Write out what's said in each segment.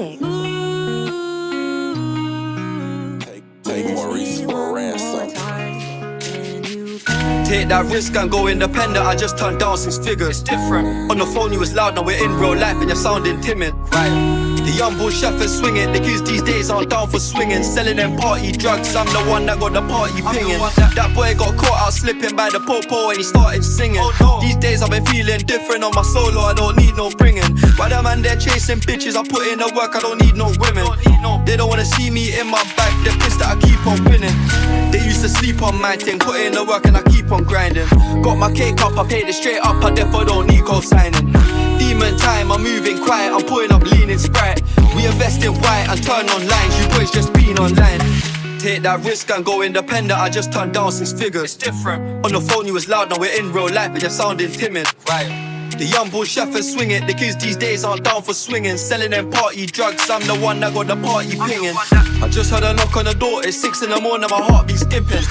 music. Take, maureez for ransom. Take that risk and go independent. I just turned down six figures. Different. On the phone, you was loud. Now we're in real life, and you're sounding timid. Right. The young bull chef is swinging. The kids these days aren't down for swinging. Selling them party drugs. I'm the one that got the party pinging. That, that boy got caught out slipping by the popo and he started singing. Oh, these days I've been feeling different on my solo. I don't need no bringing. Man they're chasing bitches? I put in the work. I don't need no women. Don't need no- They don't wanna see me in my bag. They're pissed that I keep on winning. They used to sleep on my thing. Put in the work and I keep on grinding. Got my cake up. I paid it straight up. I therefore don't need co-signing. Demon time, I'm moving quiet, I'm putting up leaning sprite. We invest in white and turn on lines, you boys just been online. Take that risk and go independent, I just turned down six It's figures. different. On the phone you was loud, now we're in real life and you're sounding timid. Right. The young bull chef and swing it, the kids these days aren't down for swinging. Selling them party drugs, I'm the one that got the party pinging. I just heard a knock on the door, it's six in the morning, my heart be skipping.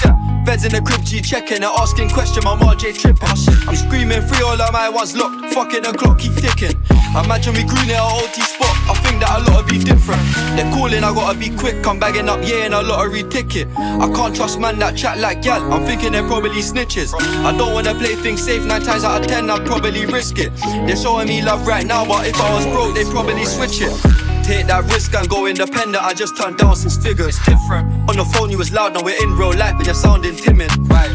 Feds in the crib, G checking, they're asking question, my RJ tripping. I'm screaming free, all of my ones locked, fucking the clock keep ticking. Imagine we grew near a OT spot, I think that a lot of be different. They're calling, I gotta be quick, I'm bagging up, yeah, in a lottery ticket. I can't trust man that chat like gal, I'm thinking they're probably snitches. I don't wanna play things safe, nine times out of ten, I'd probably risk it. They're showing me love right now, but if I was broke, they'd probably switch it. Take that risk and go independent, I just turned down six figures. It's different. On the phone, you was loud, now we're in real life, and you're sounding timid. Right.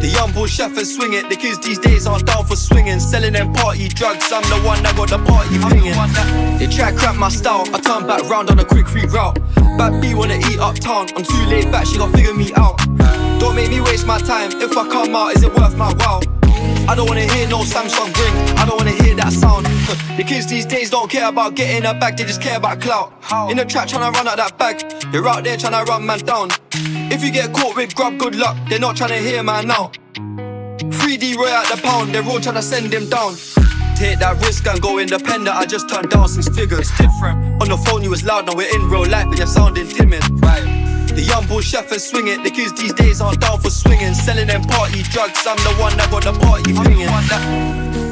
The young bull chef and swing it. The kids these days aren't down for swinging. Selling them party drugs. I'm the one that got the party I'm the They try cramp my style. I turn back round on a quick free route. Bad B wanna eat up uptown. I'm too laid back, she gon' figure me out. Don't make me waste my time. If I come out, is it worth my while? I don't wanna hear no Samsung ring. I don't wanna hear that sound. The kids these days don't care about getting a bag, they just care about clout. In the trap tryna run out that bag. You're out there tryna run man down. If you get caught with grub, good luck. They're not tryna hear man out. 3D Roy at the pound, they're all tryna send him down. Take that risk and go independent. I just turned down six figures. Different. On the phone, you was loud, now we're in real life, and you're sounding timid. Right. The young bull chef and swing it. The kids these days aren't down for swinging. Selling them party drugs. I'm the one that got the party I'm